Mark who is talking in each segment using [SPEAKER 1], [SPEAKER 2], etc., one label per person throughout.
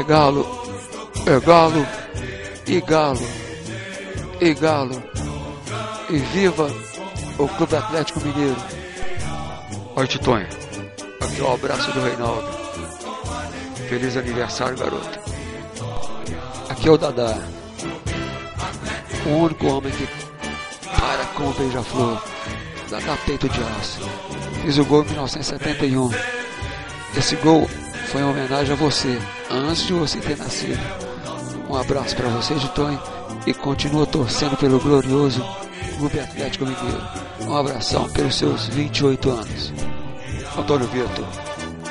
[SPEAKER 1] É galo, é galo, e galo, e galo, e viva o Clube Atlético Mineiro. Oi, Titonho, aqui é o abraço do Reinaldo. Feliz aniversário, garoto. Aqui é o Dadá, o único homem que para com o beija-flor, Dadá peito de aço. Fiz o gol em 1971. Esse gol foi em homenagem a você, antes de você ter nascido. Um abraço para você, Titonho, e continua torcendo pelo glorioso Clube Atlético Mineiro. Um abração pelos seus 28 anos. Antônio Vitor,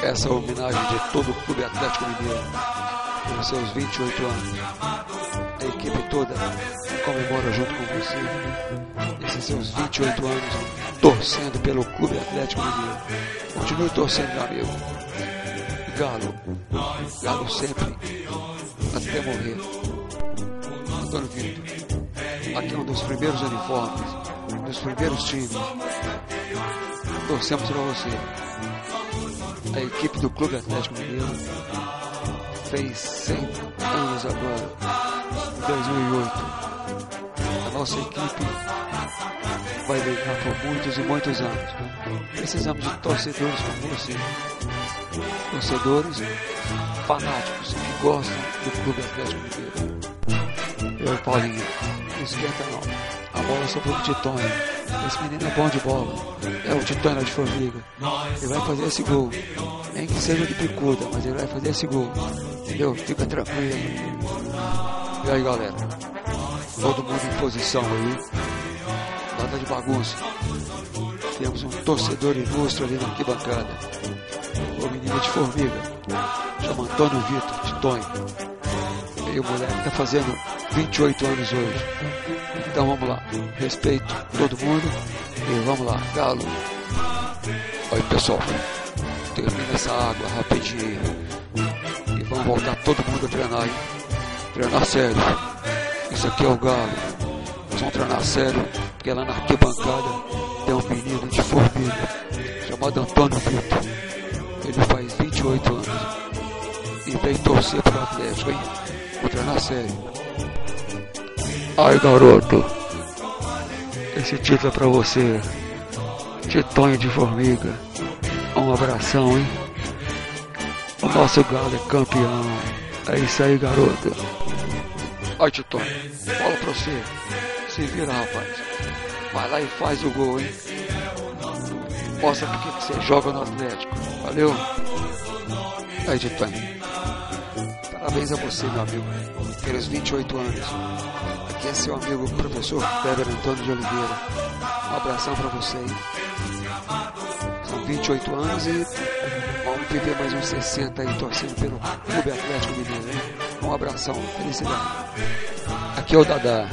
[SPEAKER 1] essa é a homenagem de todo o Clube Atlético Mineiro pelos seus 28 anos. A equipe toda comemora junto com você esses seus 28 anos torcendo pelo Clube Atlético Mineiro. Continue torcendo, meu amigo. Galo, Galo sempre, até morrer. Antônio Vitor, aqui é um dos primeiros uniformes, dos primeiros times. Torcemos para você. A equipe do Clube Atlético Mineiro fez 100 anos agora, em 2008. A nossa equipe vai brigar por muitos e muitos anos. Precisamos de torcedores como você. Torcedores fanáticos que gostam do Clube Atlético Mineiro. Eu, Paulinho, não esquenta não. A bola sobrou pro Titonho. Esse menino é bom de bola. É o Titonho de Formiga. Ele vai fazer esse gol. Nem que seja de picuda, mas ele vai fazer esse gol. Entendeu? Fica tranquilo. E aí, galera? Todo mundo em posição aí. Nada de bagunça. Temos um torcedor ilustre ali na arquibancada. De formiga. Chama Antônio Vitor, Titonho. E o moleque tá fazendo 28 anos hoje. Então vamos lá. Respeito todo mundo. E vamos lá. Galo. Oi, pessoal. Termina essa água rapidinho. E vamos voltar todo mundo a treinar, hein? Treinar sério. Isso aqui é o Galo. Nós vamos treinar sério. Porque lá na arquibancada tem um menino de formiga. Chamado Antônio Vitor. Ele faz 28 anos. E vem torcer pro Atlético, hein? Vou treinar sério. Ai, garoto. Esse título é pra você. Titonho de formiga. Um abração, hein? O nosso galo é campeão. É isso aí, garoto. Ai, Titonho. Bola pra você. Se vira, rapaz. Vai lá e faz o gol, hein? Mostra porque que você joga no Atlético. Valeu? Titonho. Parabéns a você, meu amigo, pelos 28 anos. Aqui é seu amigo, professor Weber Antônio de Oliveira. Um abração para você aí. São 28 anos e vamos viver mais uns 60 aí torcendo pelo Clube Atlético Mineiro. Hein? Um abração, felicidade. Aqui é o Dadá,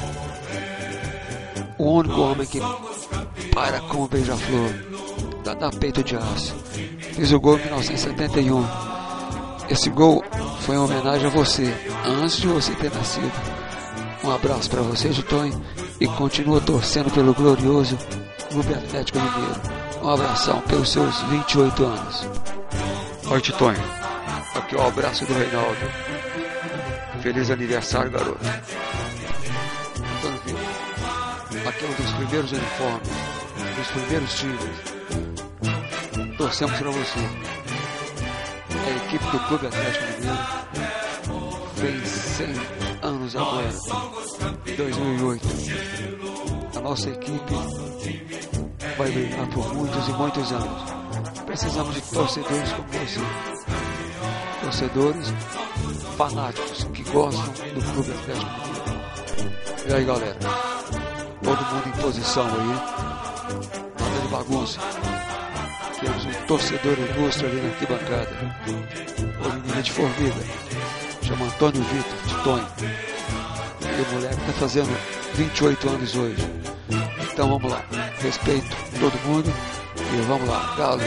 [SPEAKER 1] o único homem que para com o beija-flor. Dadá peito de aço. Fiz o gol em 1971. Esse gol foi em homenagem a você, antes de você ter nascido. Um abraço para você, Titonho, e continua torcendo pelo glorioso Clube Atlético Mineiro. Um abração pelos seus 28 anos. Oi, Titonho. Aqui é o abraço do Reinaldo. Feliz aniversário, garoto. Antônio. Aqui é um dos primeiros uniformes, dos primeiros times. Torcemos para você equipe do Clube Atlético Mineiro fez 100 anos agora, em 2008. A nossa equipe vai brigar por muitos e muitos anos. Precisamos de torcedores como você. Torcedores fanáticos que gostam do Clube Atlético Mineiro. E aí, galera? Todo mundo em posição aí. Nada de bagunça. Temos um torcedor ilustre ali na arquibancada. O menino de formiga. Chama Antônio Vitor, de Tonho. E o moleque tá fazendo 28 anos hoje. Então vamos lá. Respeito todo mundo. E vamos lá. Galo.